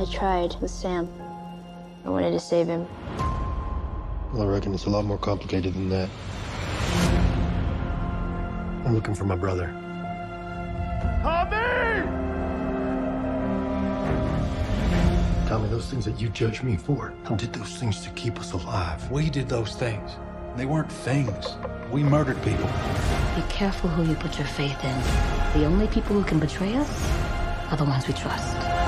I tried with Sam. I wanted to save him. Well, I reckon it's a lot more complicated than that. I'm looking for my brother. Tommy, those things that you judge me for, I did those things to keep us alive. We did those things. They weren't things. We murdered people. Be careful who you put your faith in. The only people who can betray us are the ones we trust.